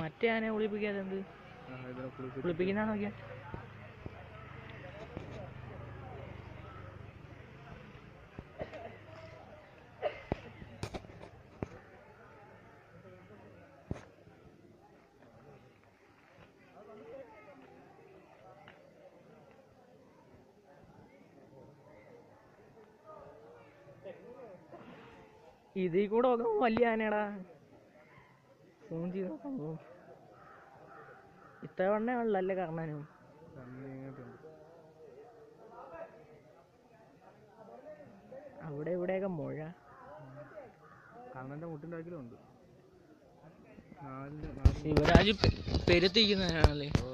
മറ്റേ ആനെ കുളിപ്പിക്കാതെ എന്ത്? കുളിപ്പിക്കുന്ന നോക്കിയാ. ഇതിൽ കൂടെ നോക്കുമ്പോ വലിയ ആനയാടാ. സൂം ചെയ്ത് നോക്കുമ്പോ ഇത്ര വണ്ണേ ഉള്ളല്ലേ കർണനും? അവിടെ ഇവിടെയൊക്കെ മുഴ. കണ്ണന്റെ മുട്ടിന്റെ ബാക്കിലും ഉണ്ട്. നാല് ശിവരാജ് പെരുത്തിരിക്കുന്നതിനാണല്ലേ ഓ